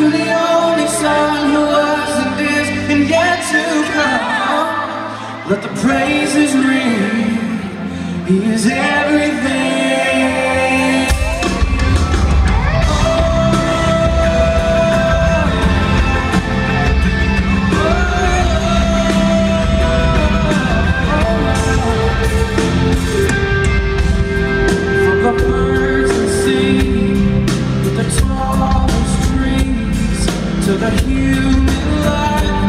to the only Son who was and is and yet to come. Let the praises ring. He is everything. To the tallest trees,